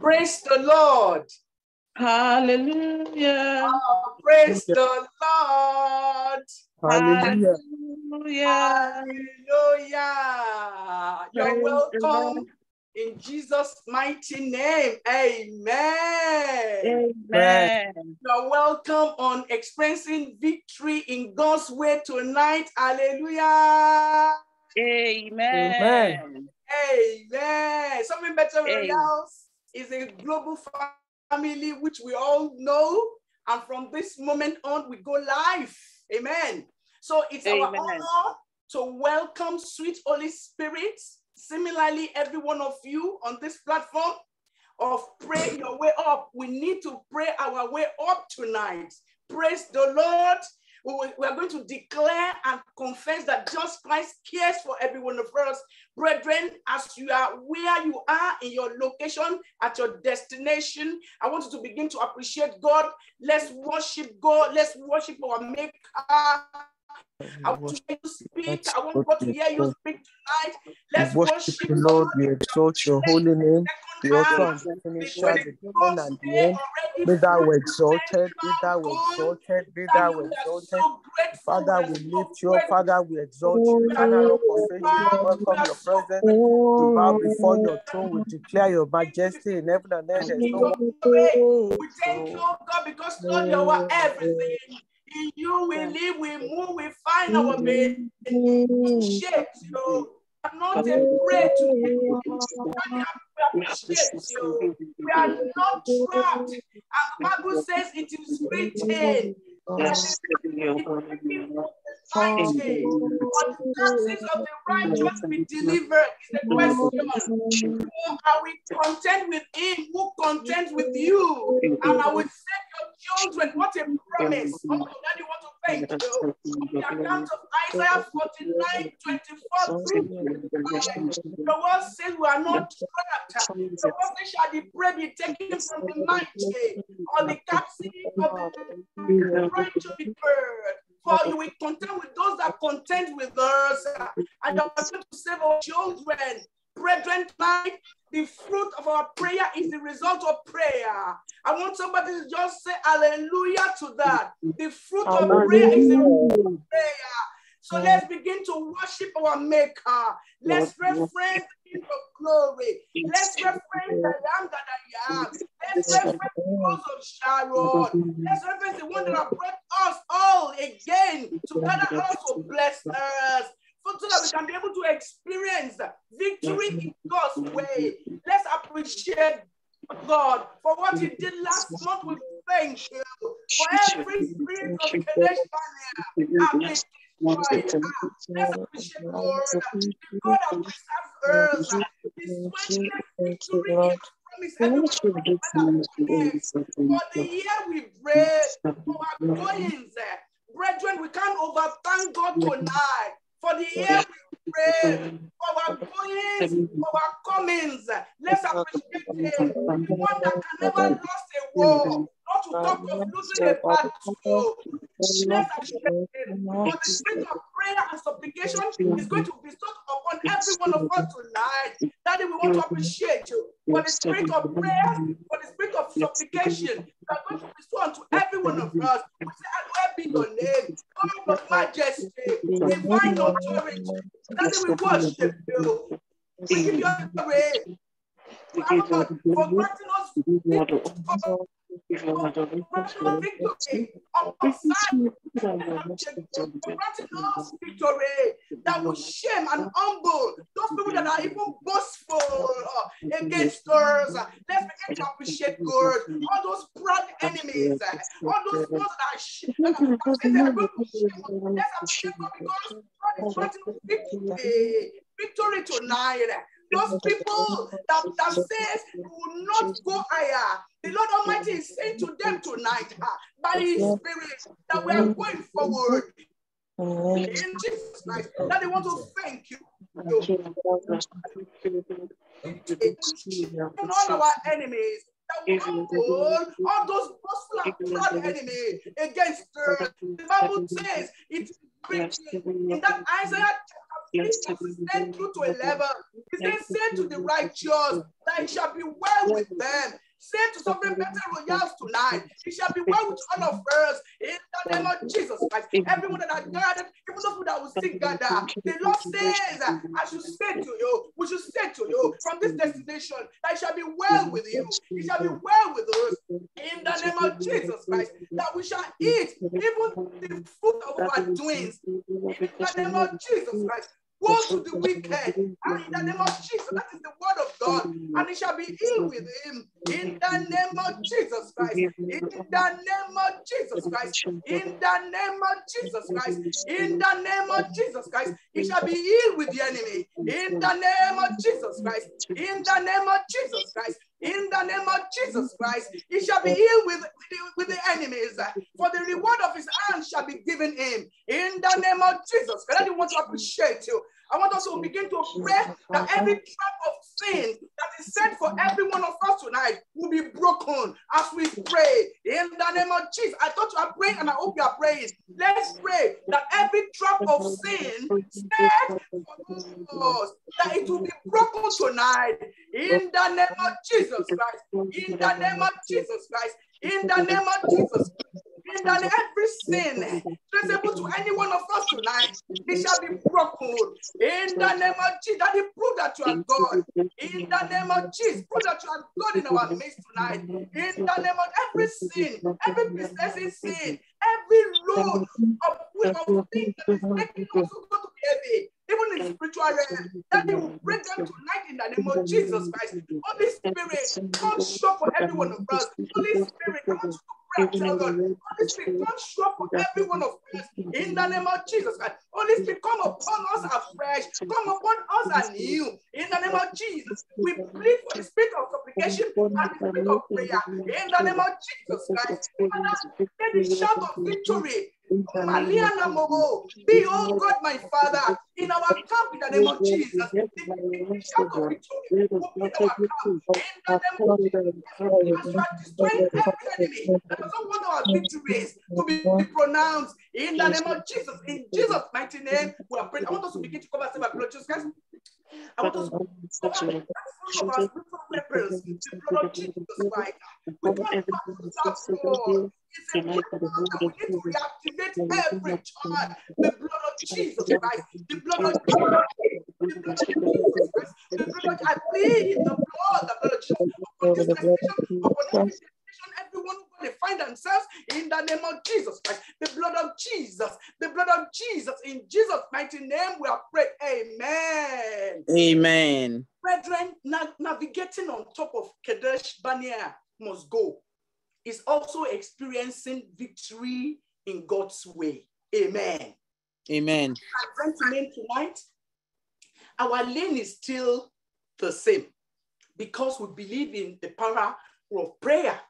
Praise the Lord. Hallelujah. Oh, praise the Lord. Hallelujah. Hallelujah. Hallelujah. You're welcome in Jesus' mighty name. Amen. Amen. You're welcome on experiencing victory in God's way tonight. Hallelujah. Amen. Amen. Sovereign Bethel Amen. else is a global family which we all know. And from this moment on, we go live. Amen. So it's our Amen. honor to welcome sweet Holy Spirit. Similarly, every one of you on this platform of pray your way up. We need to pray our way up tonight. Praise the Lord. We, will- we are going to declare and confess that Jesus Christ cares for every one of us. Brethren, as you are where you are in your location, at your destination, I want you to begin to appreciate God. Let's worship God. Let's worship our Maker. I want to hear you speak. I want God to hear you speak tonight. We Let's worship worship you, Lord. We exalt your holy name. The author and Second the half, finisher, the the beginning and the end. already Be thou filled with exalted, be thanks, thou God. exalted, be Daddy, thou we are exalted. Father, we we are so lift you up. Father, we exalt you. We are Eternal so rock of ages, we welcome your presence. grateful. We bow before your oh. throne. We declare your majesty in heaven and earth. There's no one We thank you, oh God, because Lord, you are everything. In you we live, we move, we find our being. Appreciate you. I'm not a prey to you. Daddy, I appreciate you. We are not trapped. And the Bible says it is written. the but the absence of the righteous be delivered is the question. Who are we content with him? Who content with you? And I will save your children. What a promise. Oh, Daddy, want to thank you. On the account of Isaiah 49, 24 The word says we are not trapped. The word says, shall the prey be taken from the mighty, or the captivity of the righteous be heard. For you will contend with those that contend with us, and you are going to save our children. Brethren, tonight, the fruit of our prayer is the result of prayer. I want somebody to just say hallelujah to that. The fruit of prayer is the result of prayer. So let's begin to worship our Maker. Let's reference the King of Glory. Let's reference the Lamb that I am. Let's reference the Rose of Sharon. Let's reference the one that brought us all again to gather us to bless us. So that we can be able to experience victory in God's way. Let's appreciate God for what He did last month. We thank you for every spirit of been. Let's appreciate God. God that. The sweetness victory for the year we for our goings. Eh, brethren, we can't over thank God tonight for the year we pray for our goings, for our comings. Let's appreciate Him. The one that can never lose a war, not to talk of losing a battle. Appreciate Him. For the spirit of prayer and supplication is going to be bestowed upon every one of us tonight. Daddy, we want to appreciate you for the spirit of prayer, for the spirit of supplication that are going to bestow unto every one of us. We say, Hallowed be your name, God of majesty, divine authority. Daddy, we worship you. We give you glory. For granting us victory, us victory that will shame and humble those people that are even boastful uh, against us. Let's begin to appreciate God. All those proud enemies, uh, all those ones that are that. Let's appreciate God because God is victory. Victory tonight. Those people that, that says will not go higher. The Lord Almighty is saying to them tonight, uh, by His Spirit, that we are going forward. In Jesus Christ, that they want to thank you. And all our enemies, that we all those boastful and enemies against us. The Bible says it is written in that Isaiah chapter verse 10 you to 11. He says, Say to the righteous that it shall be well with them. Say to Sovereign Bethel Royals tonight, it shall be well with all of us in the name of Jesus Christ. Everyone that are gathered, even those that will sing gather, the Lord says, I should say to you, we should say to you from this destination that it shall be well with you, it shall be well with us in the name of Jesus Christ, that we shall eat even the food of our doings in the name of Jesus Christ. Woe to the wicked, and in the name of Jesus, that is the word of God, and it shall be healed with him in the name of Jesus Christ. In the name of Jesus Christ. In the name of Jesus Christ. In the name of Jesus Christ. He shall be healed with the enemy. In the name of Jesus Christ. In the name of Jesus Christ. In the name of Jesus Christ, he shall be healed with, with, the, enemies. For the reward of his hand shall be given him. In the name of Jesus. I want to appreciate you. I want us to begin to pray that every trap of sin that is set for every one of us tonight will be broken as we pray in the name of Jesus. I thought you are praying and I hope you are praying. Let's pray that every trap of sin set for us, that it will be broken tonight in the name of Jesus Christ. In the name of Jesus Christ. In the name of Jesus in that every sin traceable to any one of us tonight, it shall be broken. In the name of Jesus, that it prove that you are God. In the name of Jesus, prove that you are God in our midst tonight. In the name of every sin, every besetting sin, every load of, of things that is making us to go to heavy, even in spiritual realm, that they will bring them tonight in the name of Jesus Christ. Holy Spirit, come show for every one of us. Holy Spirit, come to pray, tell God. Holy Spirit, come show for every one of us. in the name of Jesus Christ. Holy Spirit, come upon us afresh, come upon us anew. in the name of Jesus. We plead for the spirit of supplication and the spirit of prayer. in the name of Jesus Christ. Father, let the shout of victory Maliana Mogo, be, oh God, my Father, in our camp in the name of Jesus. In Jesus. To be pronounced in the name of Jesus. In Jesus' mighty name, we are praying. I want us to begin to cover our blood, Jesus Christ. I want us to cover weapons, blood Jesus. We to we to reactivate every time. The blood of Jesus Christ. The blood of Jesus. The blood of Jesus Christ. The blood of I plead the blood, the blood of Jesus upon this nation, upon every everyone who find themselves in the name of Jesus Christ. The blood of Jesus, the blood of Jesus. In Jesus' mighty name, we are prayed. Amen. Amen. Brethren, na- navigating on top of Kadesh Barnea must go is also experiencing victory in God's way. Amen. Amen. Our lane tonight, our lane is still the same because we believe in the power of prayer.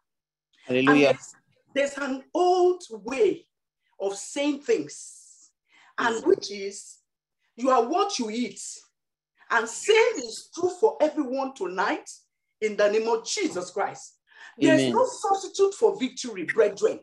Hallelujah. there's, there's an old way of saying things, and which is you are what you eat. And same is true for everyone tonight in the name of Jesus Christ. There's no substitute for victory, brethren.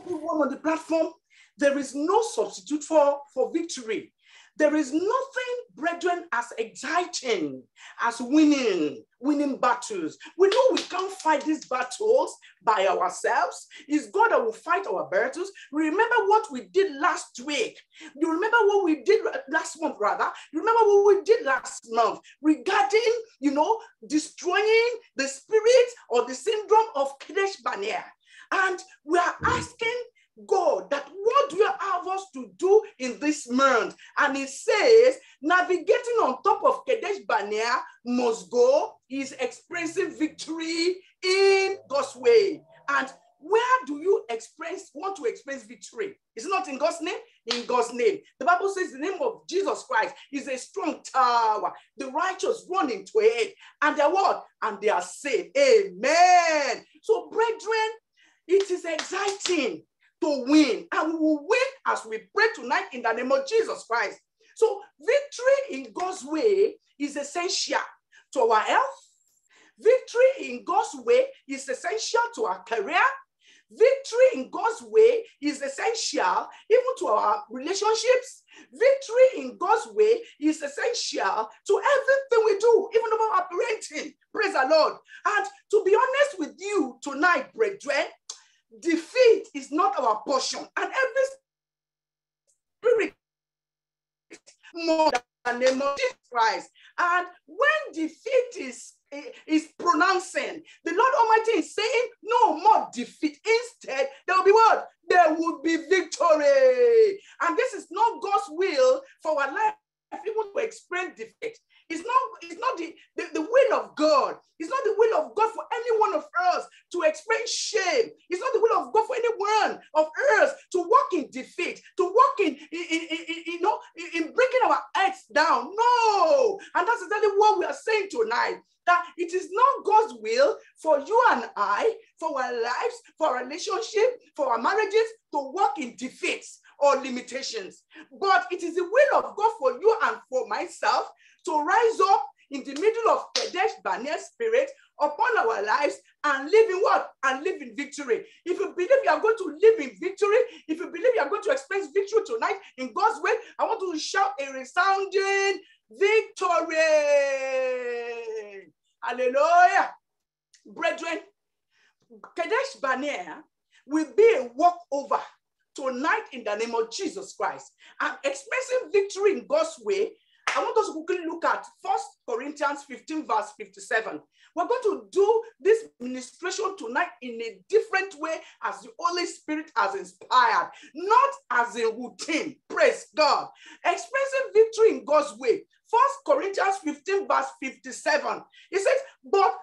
Everyone on the platform, there is no substitute for, for victory. There is nothing, brethren, as exciting as winning, winning battles. We know we can't fight these battles by ourselves. It's God that will fight our battles. Remember what we did last week. You remember what we did last month, rather. You remember what we did last month regarding, you know, destroying the spirit or the syndrome of Kadesh Barnea. And we are asking God that what do you have us to do in this month? And it says, navigating on top of Kadesh Barnea must go is experiencing victory in God's way. And where do you experience want to experience victory? It's not in God's name, in God's name. The Bible says the name of Jesus Christ is a strong tower. The righteous run into it, and they're what? And they are saved. Amen. So, brethren, it is exciting to win, and we will win as we pray tonight in the name of Jesus Christ. So, victory in God's way is essential to our health. Victory in God's way is essential to our career. Victory in God's way is essential even to our relationships. Victory in God's way is essential to everything we do, even over our parenting. Praise the Lord. And to be honest with you tonight, brethren, defeat is not our portion. And every spirit more than the name Jesus Christ. And when defeat is is pronouncing. The Lord Almighty is saying, no more defeat. Instead, there will be what? There will be victory. And this is not God's will for our life, even to experience defeat. It's not, it's not the, the, the, will of God. It's not the will of God for any one of us to experience shame. It's not the will of God for any one of us to walk in defeat, to walk in, in, in, in you know, in bringing our heads down. No. And that's exactly what we are saying tonight that it is not God's will for you and I, for our lives, for our relationship, for our marriages to walk in defeats or limitations. But it is the will of God for you and for myself to rise up in the middle of Kadesh Barnea spirit upon our lives and live in what? And live in victory. If you believe you are going to live in victory, if you believe you are going to experience victory tonight in God's way, I want to shout a resounding victory. Hallelujah. Brethren, Kadesh Barnea will be a walkover tonight in the name of Jesus Christ. And expressing victory in God's way, I want us to quickly look at First Corinthians 15, verse 57. We're going to do this ministration tonight in a different way as the Holy Spirit has inspired, not as a routine. Praise God. Expressing victory in God's way. First Corinthians 15, verse 57. It says, But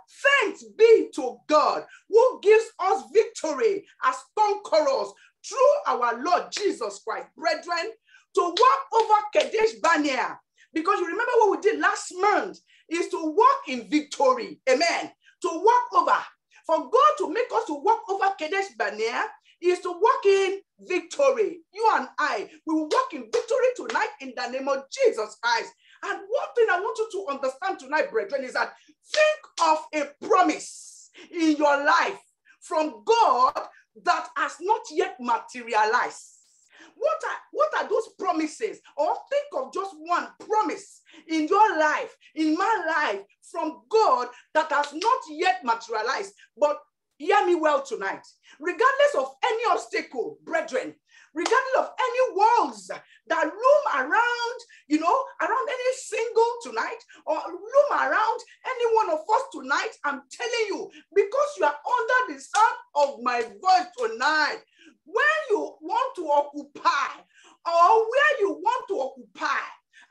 thanks be to God who gives us victory as conquerors through our Lord Jesus Christ. Brethren, to walk over Kadesh Barnea, because you remember what we did last month is to walk in victory. Amen. To walk over. For God to make us to walk over Kadesh Barnea is to walk in victory. You and I, we will walk in victory tonight in the name of Jesus Christ. And one thing I want you to understand tonight, brethren, is that think of a promise in your life from God that has not yet materialized. What are, what are those promises? Or think of just one promise in your life, in my life, from God that has not yet materialized. But hear me well tonight. Regardless of any obstacle, brethren, regardless of any walls that loom around, you know, around any single tonight or loom around any one of us tonight, I'm telling you, because you are under the sound of my voice tonight, when you want to occupy or where you want to occupy,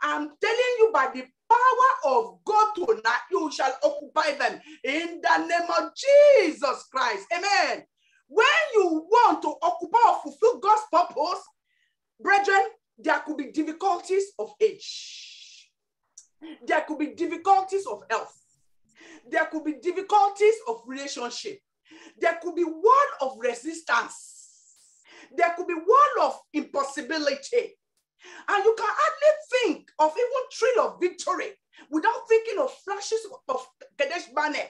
I'm telling you by the power of God tonight, you shall occupy them in the name of Jesus Christ. Amen. When you want to occupy or fulfill God's purpose, brethren, there could be difficulties of age. There could be difficulties of health. There could be difficulties of relationship. There could be wall of resistance. There could be wall of impossibility. And you can hardly think of even thrill of victory without thinking of flashes of Kadesh Barnea.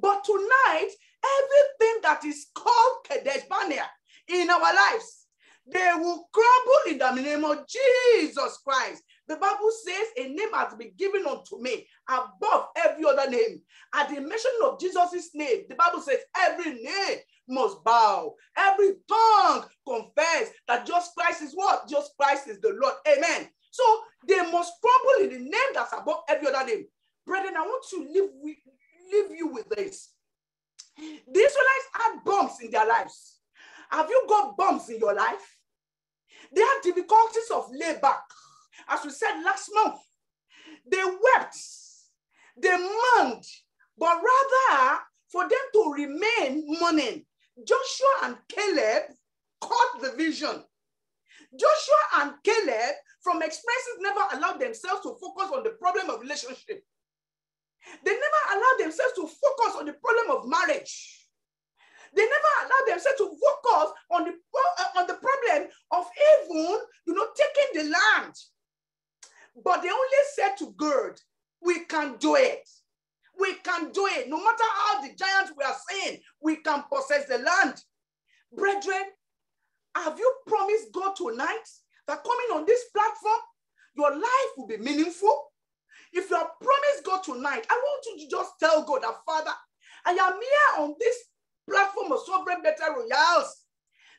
But tonight, everything that is called Kadesh Barnea in our lives, they will crumble in the name of Jesus Christ. The Bible says a name has been given unto me above every other name. At the mention of Jesus' name, the Bible says every name must bow. Every tongue confess that just Christ is what? Just Christ is the Lord. Amen. So they must crumble in the name that's above every other name. Brethren, I want to leave, with, leave you with this. The Israelites had bumps in their lives. Have you got bumps in your life? They had difficulties of labor. As we said last month, they wept, they mourned, but rather for them to remain mourning, Joshua and Caleb caught the vision. Joshua and Caleb, from experiences, never allowed themselves to focus on the problem of relationship. They never allowed themselves to focus on the problem of marriage. They never allowed themselves to focus on the, on the problem of even, you know, taking the land. But they only said to God, we can do it. We can do it. No matter how the giants we are saying, we can possess the land. Brethren, have you promised God tonight that coming on this platform, your life will be meaningful? If you have promised God tonight, I want you to just tell God that, Father, I am here on this platform of Sovereign Bethel Royals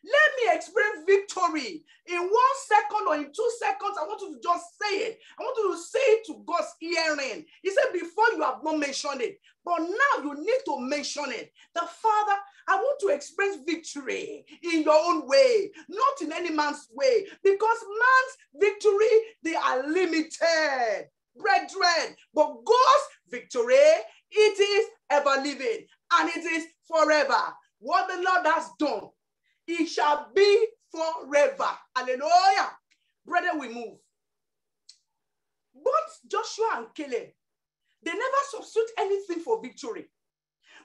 let me experience victory in one second or in two seconds. I want you to just say it. I want you to say it to God's hearing. He said, Before you have not mentioned it, but now you need to mention it. The Father, I want to express victory in your own way, not in any man's way, because man's victory, they are limited, brethren. But God's victory, it is ever living and it is forever. What the Lord has done, it shall be forever. Hallelujah. Brother, we move. But Joshua and Caleb, they never substitute anything for victory.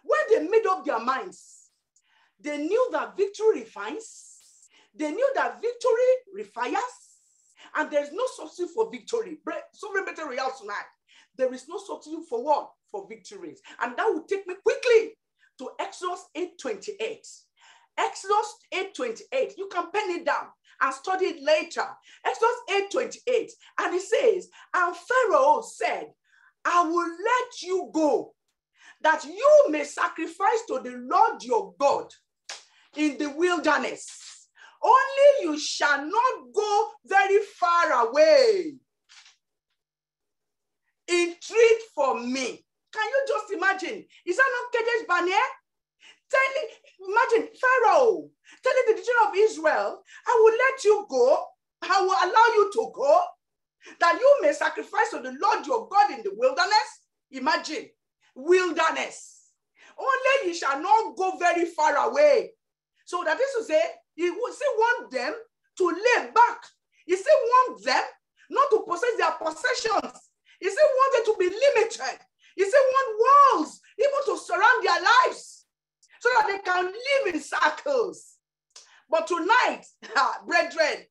When they made up their minds, they knew that victory refines, they knew that victory refires, and there's no substitute for victory. So we better real tonight. There is no substitute for what? For victories. And that will take me quickly to Exodus 8:28. Exodus 8:28. You can pen it down and study it later. Exodus 8:28. And it says, and Pharaoh said, I will let you go, that you may sacrifice to the Lord your God in the wilderness. Only you shall not go very far away. Entreat for me. Can you just imagine? Is that not Kadesh Barnea? Telling, imagine Pharaoh telling the children of Israel, I will let you go. I will allow you to go, that you may sacrifice to the Lord your God in the wilderness. Imagine, wilderness. Only you shall not go very far away. So that is to say, he would still want them to lay back. He still wants them not to possess their possessions. He still them to be limited. He still want walls, even to surround their lives so that they can live in circles. But tonight, ah, brethren,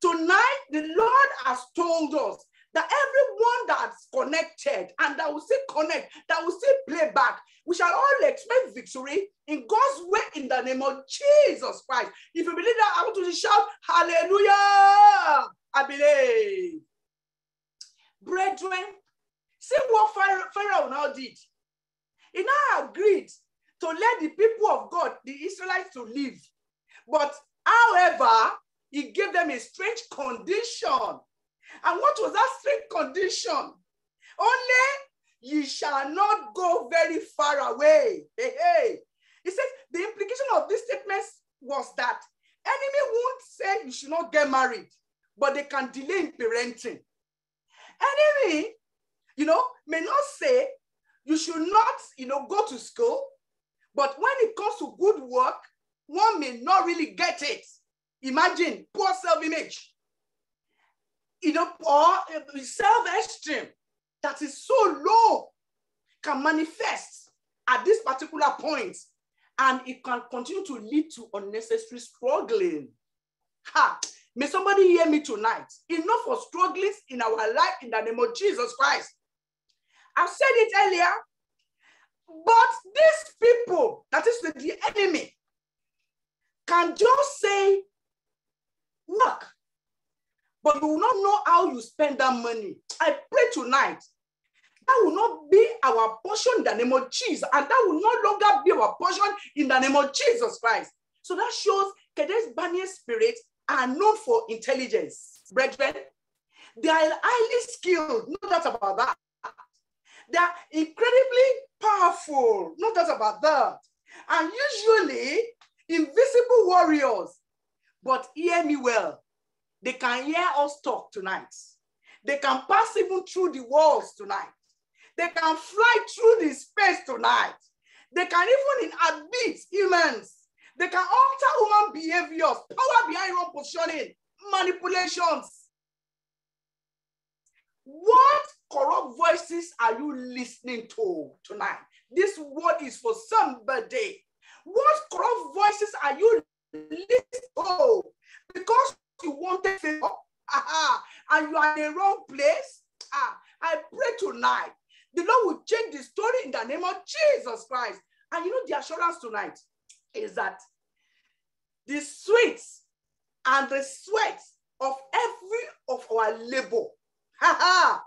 tonight the Lord has told us that everyone that's connected and that will still connect, that will still play back, we shall all expect victory in God's way in the name of Jesus Christ. If you believe that, I want you to shout, Hallelujah! I believe. Brethren, see what Pharaoh now did. He now agreed to let the people of God, the Israelites, to live. But however, he gave them a strange condition. And what was that strange condition? Only ye shall not go very far away. Hey, hey. He says the implication of this statement was that enemy won't say you should not get married, but they can delay in parenting. Enemy, you know, may not say you should not, you know, go to school, but when it comes to good work, one may not really get it. Imagine poor self-image, you know, or uh, self-esteem that is so low can manifest at this particular point and it can continue to lead to unnecessary struggling. Ha! May somebody hear me tonight. Enough of struggles in our life in the name of Jesus Christ. I've said it earlier, but these people, that is the enemy, can just say, work, but you will not know how you spend that money. I pray tonight that will not be our portion in the name of Jesus, and that will no longer be our portion in the name of Jesus Christ. So that shows Kadesh Barnea spirits are known for intelligence, brethren. They are highly skilled, no doubt about that. They are incredibly powerful, no doubt about that. And usually invisible warriors. But hear me well, they can hear us talk tonight. They can pass even through the walls tonight. They can fly through the space tonight. They can even inhabit humans. They can alter human behaviors, power behind wrong positioning, manipulations. What corrupt voices are you listening to tonight? This word is for somebody. What corrupt voices are you listening to? Because you wanted favor, and you are in the wrong place. Ah, I pray tonight the Lord will change the story in the name of Jesus Christ. And you know, the assurance tonight is that the sweets and the sweat of every of our labor,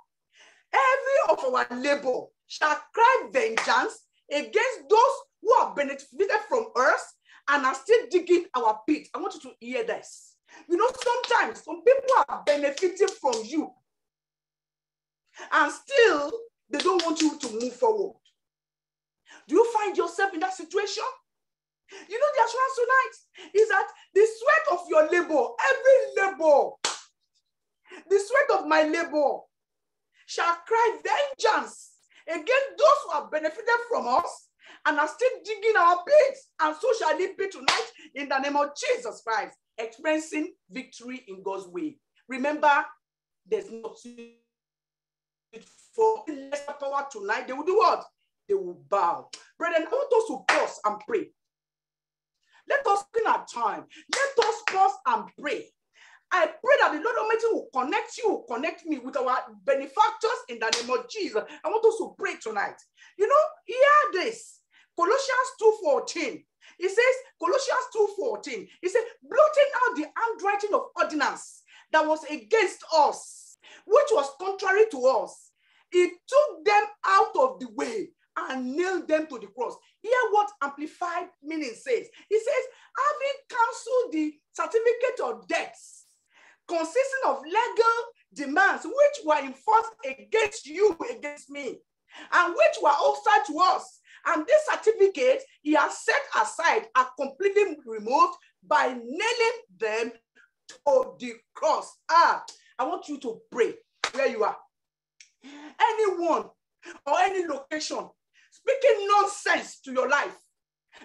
every of our labor shall cry vengeance against those who have benefited from us and are still digging our pit. I want you to hear this. You know, sometimes some people are benefiting from you and still they don't want you to move forward. Do you find yourself in that situation? You know, the assurance tonight is that the sweat of your labor, every labor, the sweat of my labor shall cry vengeance against those who have benefited from us and are still digging our pits. And so shall it be tonight in the name of Jesus Christ, experiencing victory in God's way. Remember, there's no for lesser power tonight. They will do what? They will bow. Brethren, I want us to pause and pray. Let us spend our time. Let us pause and pray. I pray that the Lord Almighty will connect you, will connect me with our benefactors in the name of Jesus. I want us to pray tonight. You know, hear this. Colossians 2.14. It says, Colossians 2.14. It says, blotting out the handwriting of ordinance that was against us, which was contrary to us. He took them out of the way and nailed them to the cross. Hear what amplified meaning says. He says, having cancelled the certificate of debts consisting of legal demands which were enforced against you, against me, and which were hostile to us. And this certificate he has set aside and completely removed by nailing them to the cross. Ah, I want you to pray where you are. Anyone or any location speaking nonsense to your life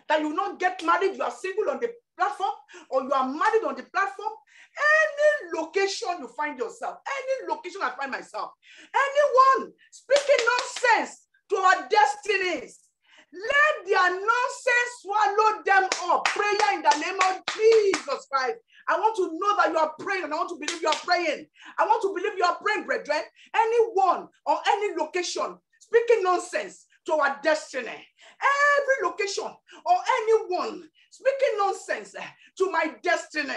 that you will not get married, you are single on the platform, or you are married on the platform, any location you find yourself, any location I find myself, anyone speaking nonsense to our destinies, let their nonsense swallow them up. Prayer in the name of Jesus Christ. I want to know that you are praying and I want to believe you are praying. I want to believe you are praying, brethren. Anyone or any location speaking nonsense to our destiny, every location or anyone speaking nonsense eh, to my destiny.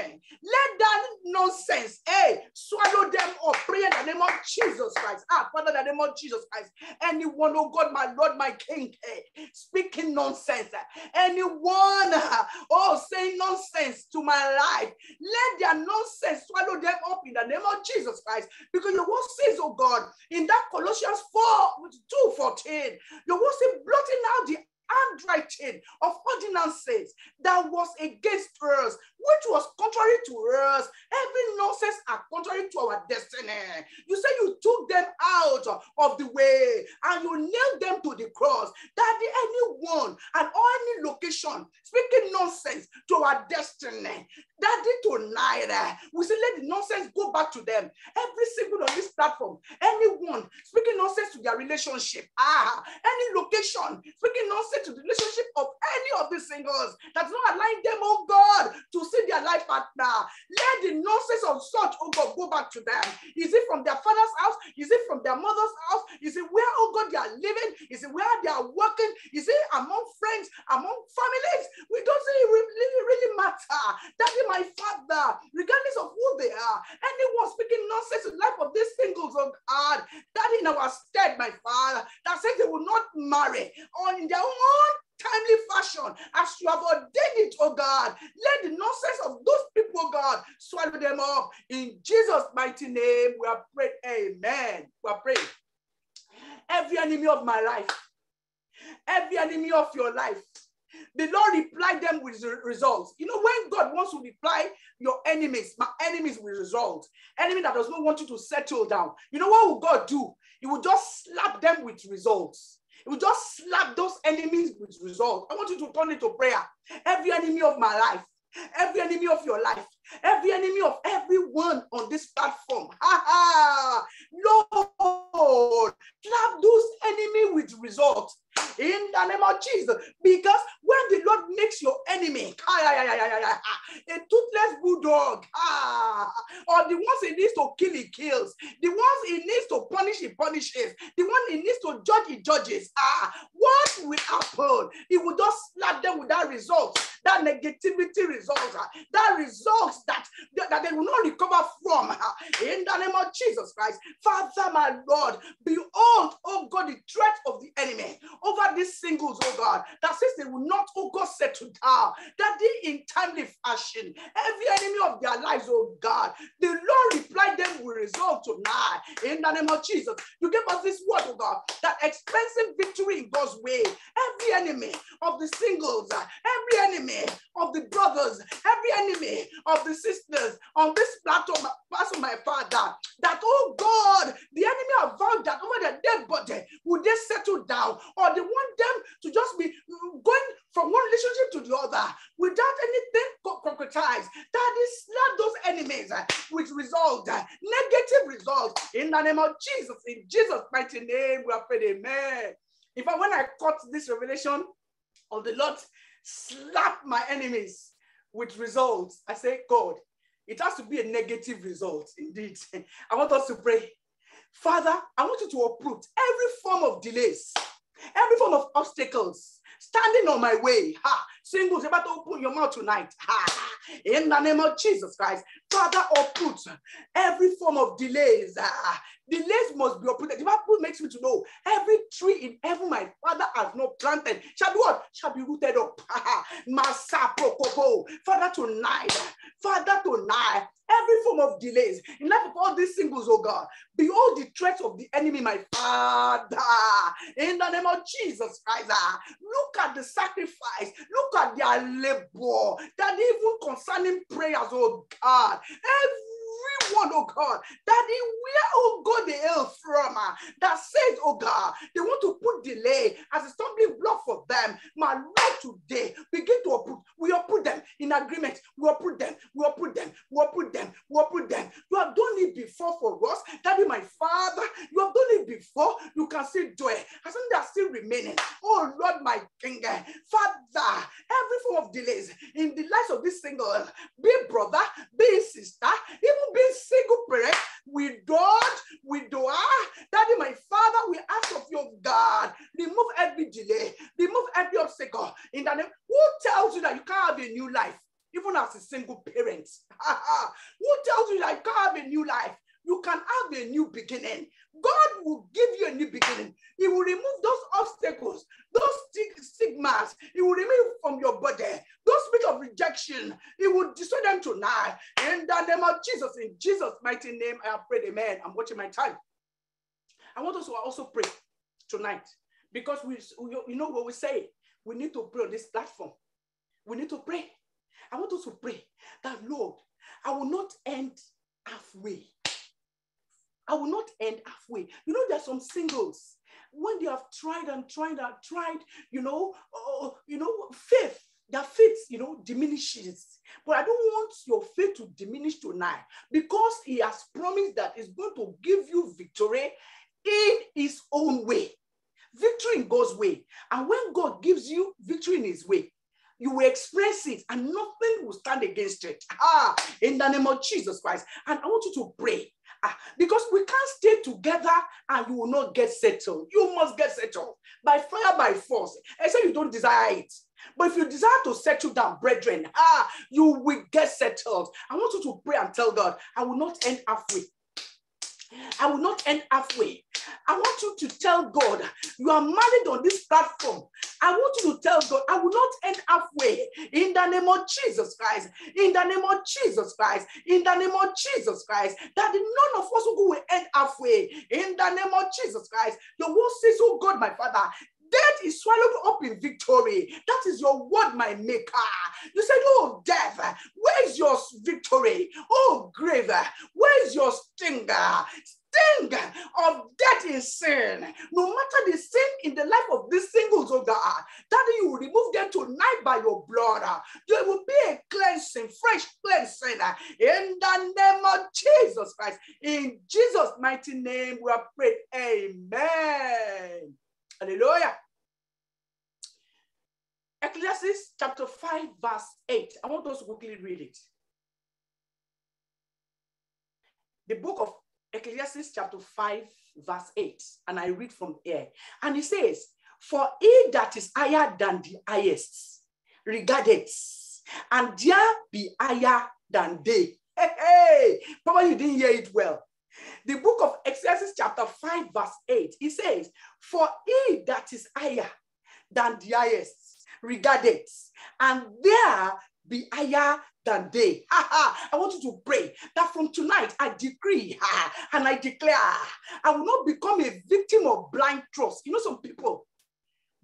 Let that nonsense, hey, swallow them up. Pray in the name of Jesus Christ. Ah, Father, in the name of Jesus Christ. Anyone, oh God, my Lord, my King, hey, speaking nonsense. eh, Anyone, oh, saying nonsense to my life. Let their nonsense swallow them up in the name of Jesus Christ. Because your word says, oh God, in that Colossians 4, 2, 14, your word says, blotting out the handwriting of ordinances that was against us, which was contrary to us. Every nonsense are contrary to our destiny. You say you took them out of the way and you nailed them to the cross. That anyone and any location speaking nonsense to our destiny. Daddy, tonight uh, we say let the nonsense go back to them. Every single on this platform, anyone speaking nonsense to their relationship, ah, any location speaking nonsense to the relationship of any of these singles that's not allowing them, oh God, to see their life partner. Let the nonsense of such, oh God, go back to them. Is it from their father's house? Is it from their mother's house? Is it where, oh God, they are living? Is it where they are working? Is it among friends, among families? We don't see it really, really matter. Daddy, my father, regardless of who they are, anyone speaking nonsense in the life of these singles, oh God, that in our stead, my father, that says they will not marry or in their own timely fashion as you have ordained it, oh God. Let the nonsense of those people, God, swallow them up. In Jesus' mighty name, we are praying. Amen. We are praying. Every enemy of my life, every enemy of your life, the Lord reply them with results. You know, when God wants to reply your enemies, my enemies with results, enemy that does not want you to settle down, you know what will God do? He will just slap them with results. He will just slap those enemies with results. I want you to turn it to prayer. Every enemy of my life, every enemy of your life, every enemy of everyone on this platform. Ha ha! Lord, slap those enemy with results in the name of Jesus. Because when the Lord makes your enemy a toothless bulldog, ah, or the ones he needs to kill, he kills, the ones he needs to punish, he punishes, the one he needs to judge, he judges. Ah, what will happen? He will just slap them with that result. That negativity results, that results that, that they will not recover from. In the name of Jesus Christ, Father, my Lord, behold, oh God, the threat of the enemy over these singles, oh God, that says they will not, oh God, settle down, that they in timely fashion, every enemy of their lives, oh God, the Lord replied them with result tonight. In the name of Jesus, you gave us this word, oh God, that expensive victory in God's way. Every enemy of the singles, every enemy of the brothers, every enemy of the sisters on this platform, Pastor, my father, that, oh God, the enemy have vowed that over their dead body, would they settle down or they want them to just be going from one relationship to the other without anything co- concretized. That is slap those enemies which result, uh, negative results in the name of Jesus. In Jesus' mighty name, we are prayed. Amen. In fact, when I caught this revelation of the Lord slap my enemies with results, I say, God, it has to be a negative result indeed. I want us to pray. Father, I want you to uproot every form of delays, every form of obstacles standing on my way. Ha! Singles, about to open your mouth tonight. Ha! In the name of Jesus Christ, Father, uproot every form of delays. Ah, delays must be uprooted. The Bible makes me to know every tree in heaven my Father has not planted shall be what? Shall be rooted up. Father, tonight, Father, tonight, every form of delays in life of all these singles, oh God, behold the threats of the enemy, my Father. In the name of Jesus Christ, ah, look at the sacrifice, look at their labor, that even concerning prayers, oh God, everyone, oh God, that they where, oh God, they hail from, ah, that says, oh God, they want to put delay as a stumbling block for them. My Lord, today, begin to uproot. We uproot them in agreement. We uproot them. We uproot them. We uproot them. We uproot them. You have done it before for us. Daddy, my Father, you have done it before. You can still do it. As long as still remaining. Oh Lord, my King, Father, every form of delays in the lives of this single, be brother, be sister, even be it single parent, widowed, widower, Daddy, my Father, we ask of you, oh God, remove every delay, remove every obstacle in the name. Who tells you that you can't have a new life, even as a single parent? Who tells you that you can't have a new life? You can have a new beginning. God will give you a new beginning. He will remove those obstacles, those stig- stigmas. He will remove from your body those spirit of rejection. He will destroy them tonight. In the name of Jesus, in Jesus' mighty name, I have prayed. Amen. I'm watching my time. I want us to also pray tonight because we, you know what we say. We need to pray on this platform. We need to pray. I want us to pray that Lord, I will not end halfway. I will not end halfway. You know, there are some singles when they have tried and tried and tried, you know, uh, you know, faith, their faith, you know, diminishes. But I don't want your faith to diminish tonight because he has promised that he's going to give you victory in his own way. Victory in God's way. And when God gives you victory in his way, you will express it and nothing will stand against it. Ah, in the name of Jesus Christ. And I want you to pray. Ah, because we can't stay together and you will not get settled. You must get settled by fire, by force. Except you don't desire it. But if you desire to settle down, brethren, ah, you will get settled. I want you to pray and tell God, I will not end halfway. I will not end halfway. I want you to tell God, you are married on this platform. I want you to tell God, I will not end halfway in the name of Jesus Christ. In the name of Jesus Christ. In the name of Jesus Christ. That none of us will end halfway. In the name of Jesus Christ. Your word says, Oh God, my Father, death is swallowed up in victory. That is your word, my maker. You said, Oh, death, where's your victory? Oh, grave, where's your stinger? Sting of death is sin. No matter the sin in the life of these singles, oh God, that you will remove them tonight by your blood. There will be a cleansing, fresh cleansing in the name of Jesus Christ. In Jesus' mighty name, we are prayed. Amen. Hallelujah. Ecclesiastes chapter 5, verse 8. I want us to quickly read it. The book of Ecclesiastes chapter 5, verse 8. And I read from here. And it says, For he that is higher than the highest regardeth and there be higher than they. Hey, hey, probably you didn't hear it well. The book of Exodus, chapter 5, verse 8, it says, For he that is higher than the highest regarded, and there be higher than they. I want you to pray that from tonight I decree and I declare I will not become a victim of blind trust. You know, some people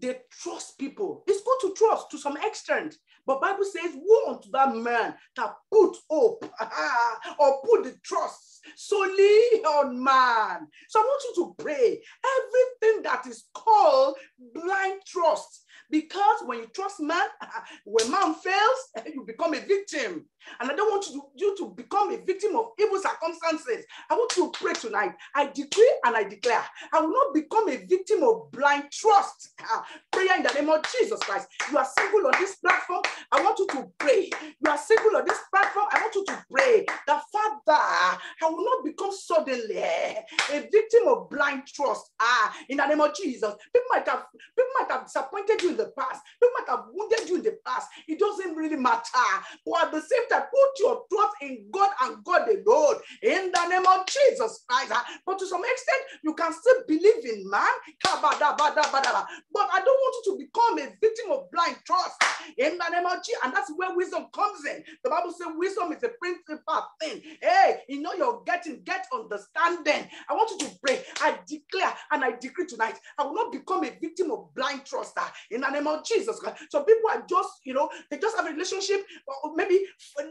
they trust people. It's good to trust to some extent, but Bible says, "Woe unto that man that put hope or put the trust solely on man." So I want you to pray everything that is called blind trust, because when you trust man, when man fails, you become a victim. And I don't want you to, become a victim of evil circumstances. I want you to pray tonight. I decree and I declare, I will not become a victim of blind trust. Prayer in the name of Jesus Christ. You are single on this platform. I want you to pray. You are single on this platform. I want you to pray that Father, I will not become suddenly a victim of blind trust. Ah, in the name of Jesus. People might have people might have disappointed you in the past. People might have wounded you in the past. It doesn't really matter. But at the same time, put your trust in God and God alone. In the name of Jesus Christ. But to some extent, you can still believe in man. But I don't want you to become a victim of blind trust. In the name of Jesus. And that's where wisdom comes in. The Bible says wisdom is a principal thing. Hey, you know you're getting, get understanding. I want you to pray. I declare and I decree tonight, I will not become a victim of blind trust ah, in the name of Jesus. So people are just, you know, they just have a relationship, or maybe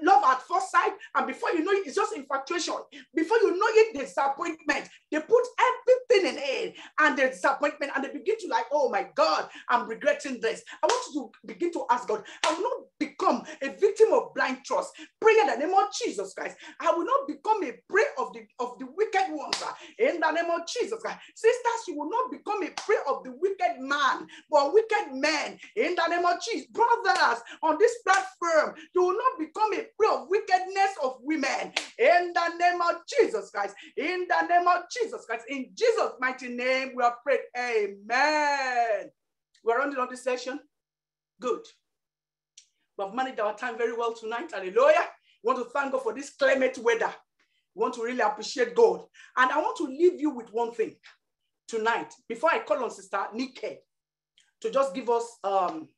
love at first sight, and before you know it, it's just infatuation. Before you know it, disappointment. They put everything in it and the disappointment, and they begin to like, oh my God, I'm regretting this. I want you to begin to ask God, I will not become a victim of blind trust. Pray in the name of Jesus Christ. I will not become a prey of the of the wicked ones. In the name of Jesus Christ. Sisters, you will not become a prey of the wicked man, but wicked men. In the name of Jesus. Brothers, on this platform, you will not become a prey of wickedness of women. In the name of Jesus Christ. In the name of Jesus Christ. In Jesus' mighty name, we are prayed. Amen. We're running on this session. Good. We have managed our time very well tonight. Hallelujah. We want to thank God for this climate weather. We want to really appreciate God. And I want to leave you with one thing tonight before I call on Sister Nike to just give us um,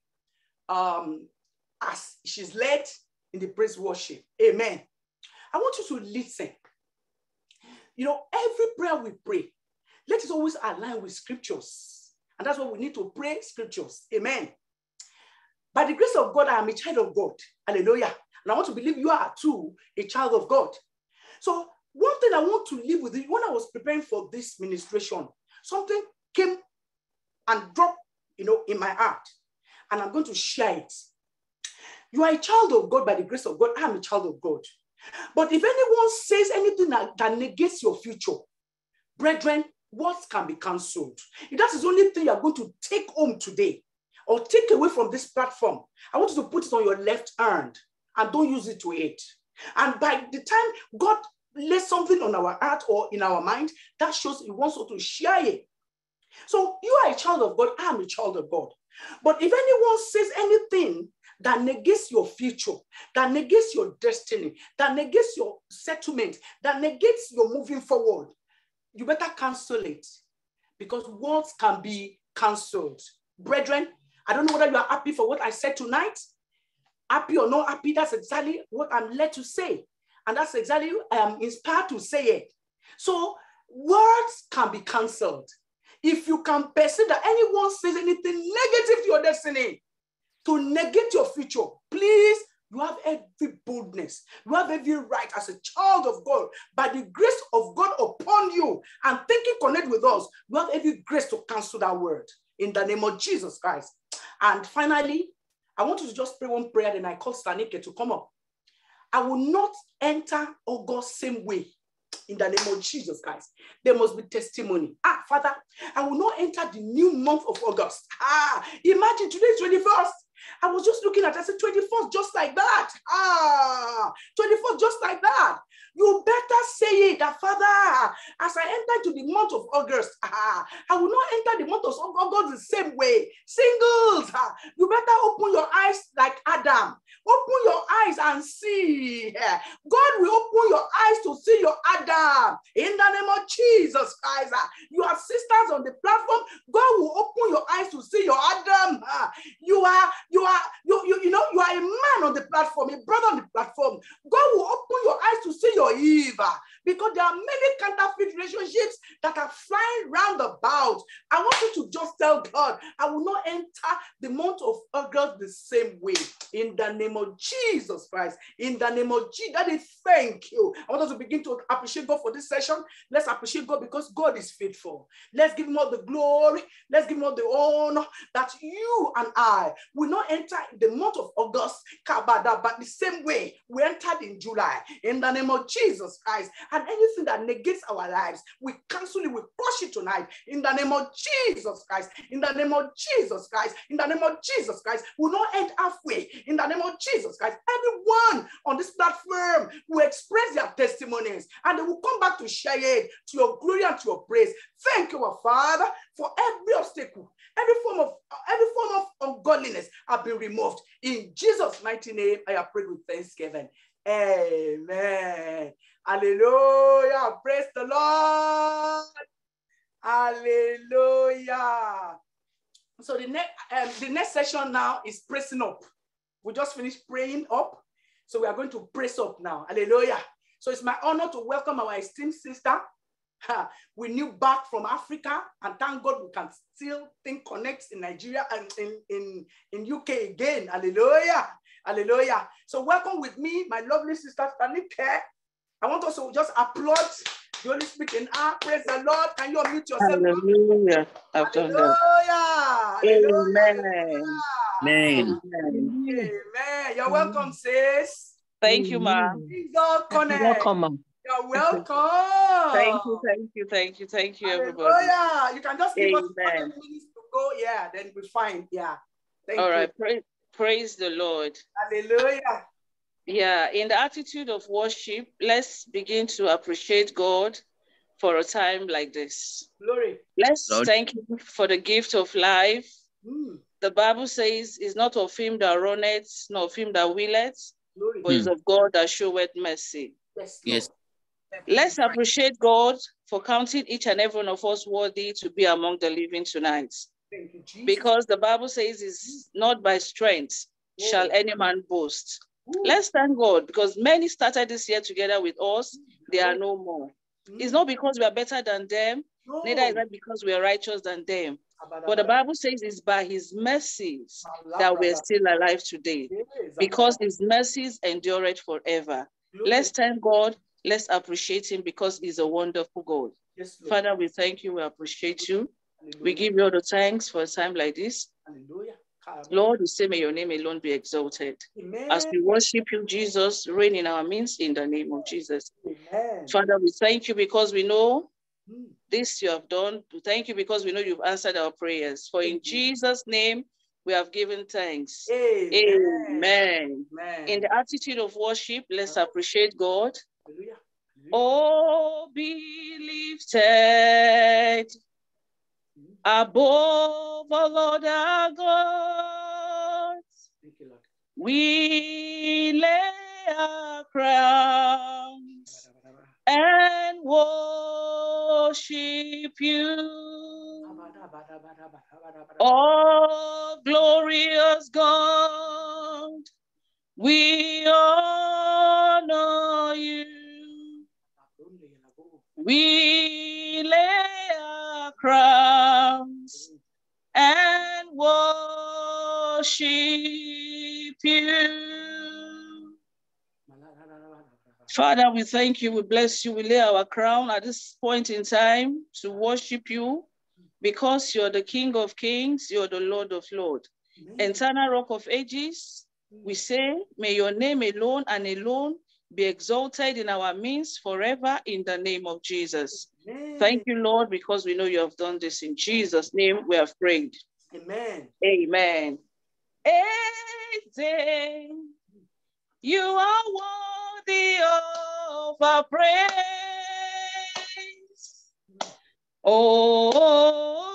um, as she's led in the praise worship. Amen. I want you to listen. You know, every prayer we pray, let it always align with scriptures. And that's what we need to pray scriptures. Amen. By the grace of God, I am a child of God. Hallelujah. And I want to believe you are too a child of God. So, one thing I want to leave with you when I was preparing for this ministration, something came and dropped, you know, in my heart. And I'm going to share it. You are a child of God by the grace of God. I am a child of God. But if anyone says anything that, that negates your future, brethren, what can be cancelled? If that is the only thing you're going to take home today or take away from this platform, I want you to put it on your left hand and don't use it to hate. And by the time God lays something on our heart or in our mind, that shows He wants us to share it. So you are a child of God, I am a child of God. But if anyone says anything that negates your future, that negates your destiny, that negates your settlement, that negates your moving forward, you better cancel it because words can be cancelled. Brethren, I don't know whether you are happy for what I said tonight. Happy or not happy, that's exactly what I'm led to say. And that's exactly I am inspired to say it. So words can be cancelled. If you can perceive that anyone says anything negative to your destiny, to negate your future, please, you have every boldness. You have every right as a child of God, by the grace of God upon you, and thinking connect with us, you have every grace to cancel that word in the name of Jesus Christ. And finally, I want you to just pray one prayer, then I call Stanike to come up. I will not enter August same way in the name of Jesus Christ. There must be testimony. Ah, Father, I will not enter the new month of August. Ah, imagine today's 21st. I was just looking at it, I said 24th, just like that. Ah, 24th, just like that. You better say it Father, as I enter into the month of August, ah, I will not enter the month of August the same way. Singles, ah, you better open your eyes like Adam Open your eyes and see. God will open your eyes to see your Adam. In the name of Jesus Christ. uh, You are sisters on the platform. God will open your eyes to see your Adam. uh, You are, you are, you, you, you know, you are a man on the platform, a brother on the platform. God will open your eyes to see your uh, Because there are many counterfeit relationships that are flying round about. I want you to just tell God, I will not enter the month of August the same way. In the name of Jesus Christ. In the name of Jesus. Daddy, thank you. I want us to begin to appreciate God for this session. Let's appreciate God because God is faithful. Let's give him all the glory. Let's give him all the honor that you and I will not enter the month of August, Kabada, but the same way we entered in July. In the name of Jesus Christ. And anything that negates our lives, we cancel it, we push it tonight. In the name of Jesus Christ. In the name of Jesus Christ. In the name of Jesus Christ. We will not end halfway. In the name of Jesus Christ. Everyone on this platform will express their testimonies and they will come back to share it to your glory and to your praise. Thank you, our Father, for every obstacle, every form of every form of ungodliness have been removed. In Jesus' mighty name, I have prayed with thanksgiving. Amen. Hallelujah. Praise the Lord. Hallelujah. So the next um, the next session now is pressing up. We just finished praying up. So we are going to press up now. Hallelujah. So it's my honor to welcome our esteemed sister. Ha, we knew back from Africa, and thank God we can still think connect in Nigeria and in, in, in UK again. Hallelujah. Hallelujah. So welcome with me, my lovely sister Stanike. I want us to just applaud the Holy Spirit in our praise the Lord. Can you unmute yourself? Hallelujah. I've done that. Hallelujah. Amen. Amen. Amen. Amen. You're welcome, sis. Thank you, ma. Jesus connect. Welcome, ma'am. You're welcome. Thank you, thank you, thank you, thank you, everybody. Oh yeah, You can just give us five minutes to go. Yeah, then we're fine. Yeah. Thank All you. right, praise, praise the Lord. Hallelujah. Yeah, in the attitude of worship, let's begin to appreciate God for a time like this. Glory. Let's Lord. thank Him for the gift of life. Mm, The Bible says, "It's not of him that runneth, nor of him that willeth, glory. but it's of God that showeth mercy." Yes. Yes. Let's appreciate God for counting each and every one of us worthy to be among the living tonight. Thank you, Jesus. Because the Bible says, It's mm. not by strength shall any man boast. Ooh. Let's thank God because many started this year together with us. Mm. They are no more. It's not because we are better than them, No. neither is that because we are righteous than them. But the Bible says it's by his mercies that we're still alive today. Because his mercies endure it forever. Let's thank God. Let's appreciate him because he's a wonderful God. Yes, Father, we thank you. We appreciate you. Hallelujah. We give you all the thanks for a time like this. Hallelujah. Lord, we say, may your name alone be exalted. Amen. As we worship you, Jesus, reign in our midst in the name of Jesus. Amen. Father, we thank you because we know Mm. this you have done. We thank you because we know you've answered our prayers. For in Jesus' name, we have given thanks. Amen. Amen. In the attitude of worship, let's appreciate God. Hallelujah. Oh, be lifted above all other gods. Thank you, Lord. We lay our crowns and worship you. Oh, glorious God, we honor We lay our crowns and worship you. Father, we thank you, we bless you, we lay our crown at this point in time to worship you because you're the King of Kings, you're the Lord of Lords, eternal rock of ages. We say, may your name alone and alone be exalted in our means forever in the name of Jesus. Thank you, Lord, because we know you have done this in Jesus' name. We have prayed. Amen. Amen. Amen. You are worthy of our praise. Oh,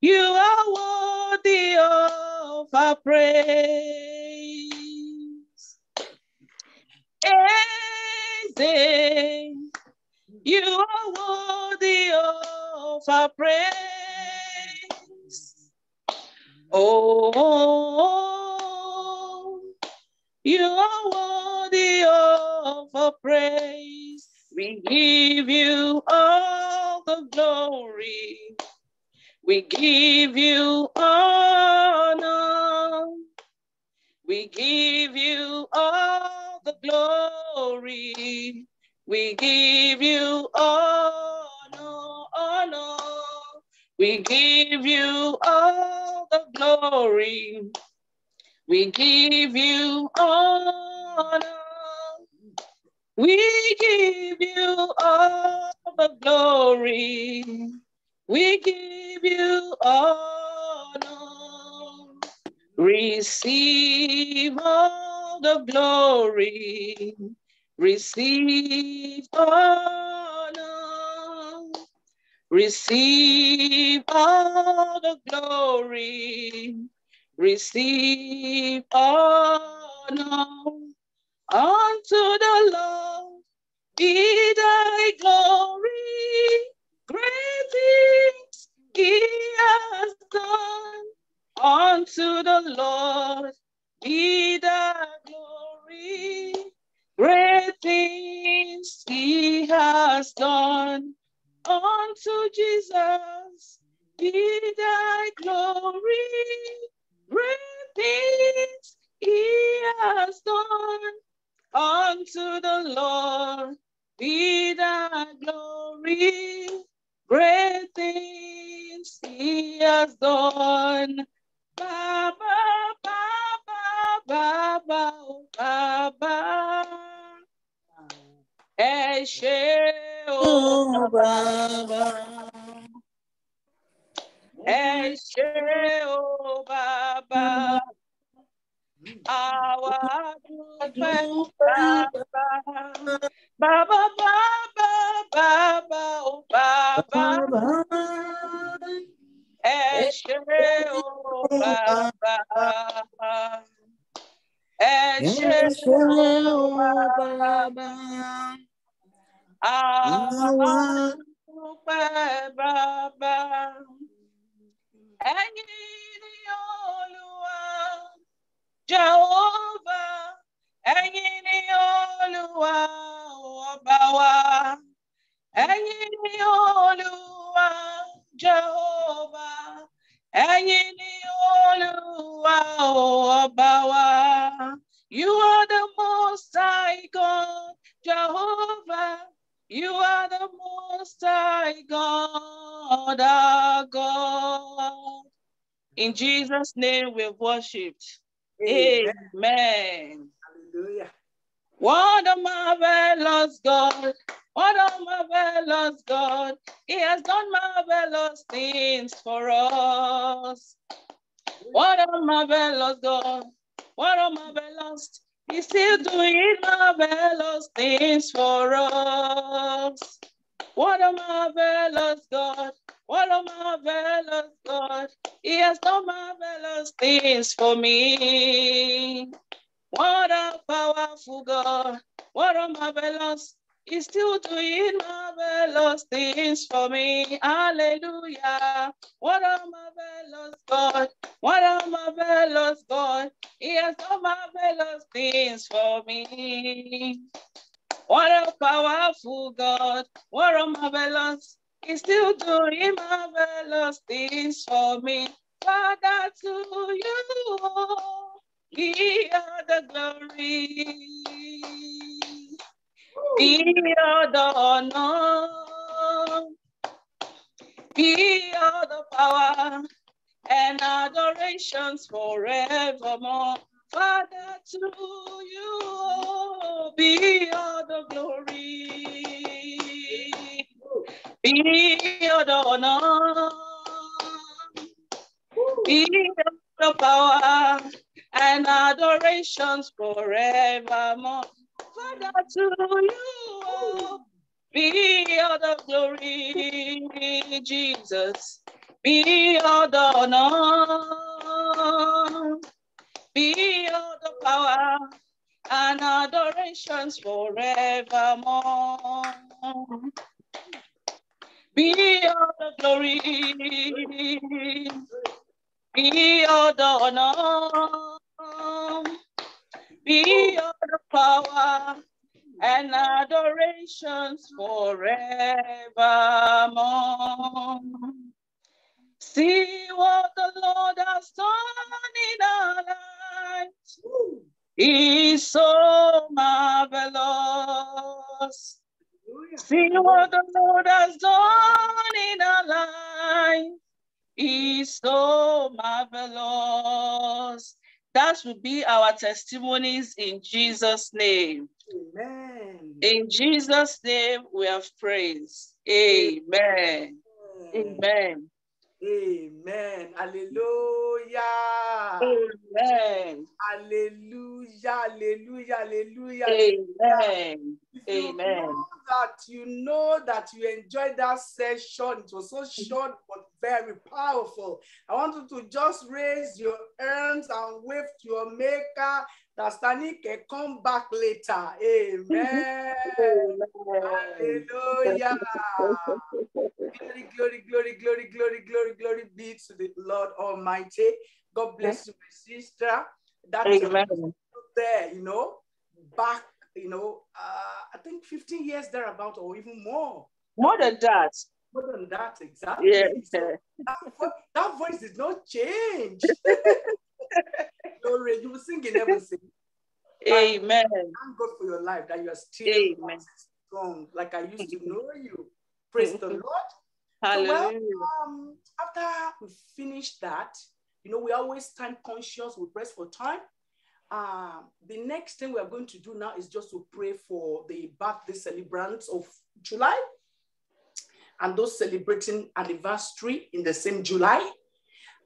you are worthy of our praise. Eze, you are worthy of our praise. Oh, you are worthy of our praise. We give you all the glory. We give you honor. We give you all the glory. We give you honor, honor. We give you all the glory. We give you honor. We give you all the glory. We give you honor. Receive all the glory. Receive honor. Receive all the glory. Receive honor. Unto the Lord be thy glory. Great things he has done. Unto the Lord be thy. Great things he has done. Unto Jesus be thy glory. Great things he has done. Unto the Lord be thy glory. Great things he has done. Baba, Baba, Baba, oh Baba. Ẹ ṣé o Baba. Ẹ ṣé o Baba. Àwa dúpẹ́ Baba. Baba, Baba, Baba, oh Baba. Ẹ ṣé o Baba. Ẹ Baba. Àwa Jehovah. Ẹ̀yin ni Olúwa, ọba wa. You are the most high God, Jehovah. You are the most high God, our God. In Jesus' name we've worshipped. Amen. Amen. Hallelujah. What a marvelous God. What a marvelous God. He has done marvelous things for us. What a marvelous God. What a marvelous. He's still doing marvelous things for us. What a marvelous God. What a marvelous God. He has done marvelous things for me. What a powerful God. What a marvelous. He's still doing marvelous things for me. Hallelujah. What a marvelous God. What a marvelous God. He has done marvelous things for me. What a powerful God. What a marvelous. He's still doing marvelous things for me. Father, to you be all the glory. Be all the honor. All the power and adorations forevermore. Father, to you be all the glory. Be all the honor. Be all the power and adorations forevermore. Father, to you be all the glory, Jesus. Be all the honor. be all the power and adorations forevermore. Be all the glory, be all the honor, be the power and adorations forevermore. See what the Lord has done in our lives. He's so marvelous. See what the Lord has done in our life. He's so marvelous. That will be our testimonies in Jesus' name. Amen. In Jesus' name, we have praise. Amen. Amen. Amen. Hallelujah. Amen. Hallelujah. Hallelujah. Hallelujah. Amen. If you Amen. know that you know that you enjoyed that session, it was so short but very powerful. I want you to just raise your hands and wave to your maker. Can come back later. Amen. Hallelujah. Glory, glory, glory, glory, glory, glory, glory be to the Lord Almighty. God bless you, my sister. That Amen. there, you know, back, you know, uh, I think 15 years thereabout or even more. More than that. More than that, exactly. Yeah. So that, that voice did not change. Glory, you will sing in everything. Amen. Thank God for your life that you are still Amen. strong, like I used to know you. Praise the Lord. So, well, um, after we finish that, you know, we always time conscious, we press for time. Um, the next thing we are going to do now is just to pray for the birthday celebrants of July and those celebrating anniversary in the same July.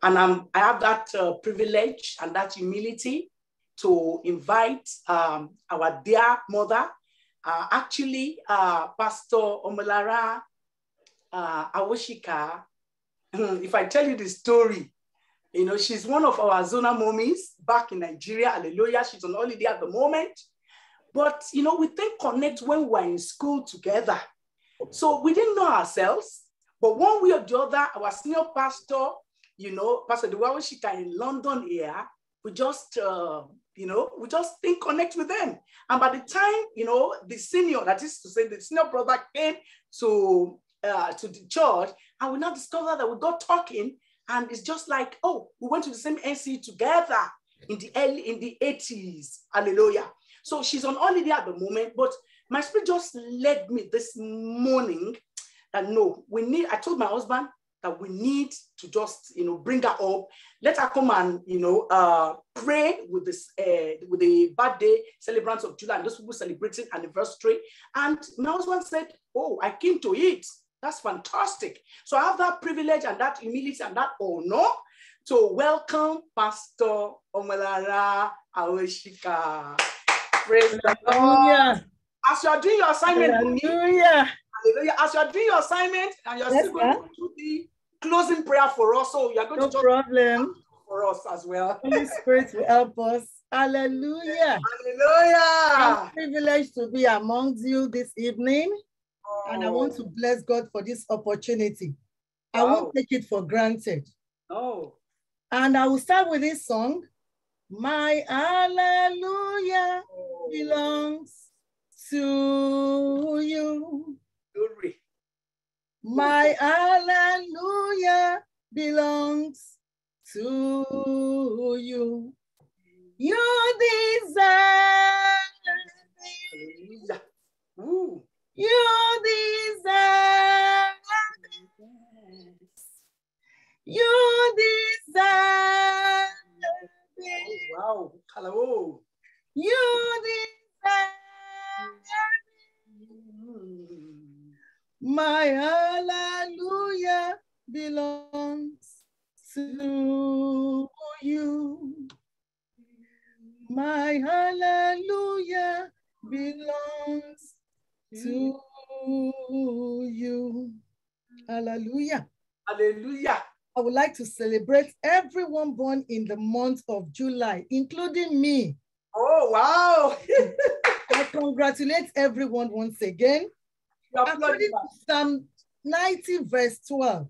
And um, I have that uh, privilege and that humility to invite um, our dear mother, uh, actually, uh, Pastor Omolara uh, Awoshika. if I tell you the story, you know, she's one of our Zona mommies back in Nigeria. Hallelujah. She's on holiday at the moment. But, you know, we think connect when we're in school together. So we didn't know ourselves. But one way or the other, our senior pastor, you know, Pastor Dewawashika in London here, we just, uh, you know, we just think connect with them. And by the time, you know, the senior, that is to say, the senior brother came to uh, to the church, and we now discover that we got talking, and it's just like, oh, we went to the same NC together in the early in the 80s. Hallelujah. So she's on holiday at the moment, but my spirit just led me this morning that no, we need. I told my husband that we need to just, you know, bring her up. Let her come and, you know, uh, pray with this, uh, with the birthday celebrants of July and those people celebrating anniversary. And my husband said, "Oh, I came to it. That's fantastic." So I have that privilege and that humility and that honor to welcome Pastor Omolara Awoshika. Praise the Lord. Hallelujah. As you are doing your assignment, Hallelujah. Hallelujah. As you are doing your assignment and you're Yes, still going to do the closing prayer for us, so you're going No to just problem. for us as well. Holy Spirit will help us. Hallelujah. I'm Hallelujah. privileged to be amongst you this evening, and I want to bless God for this opportunity. I won't take it for granted. Oh, And I will start with this song. My hallelujah oh. belongs to you. glory. My hallelujah belongs to you. You deserve it. Ooh. You deserve it. You deserve it. Wow. Hello. You deserve it. Mm. My hallelujah belongs to you. My hallelujah belongs to you. Hallelujah. Hallelujah. I would like to celebrate everyone born in the month of July, including me. Oh, wow. I congratulate everyone once again. According to Psalm 90, verse 12,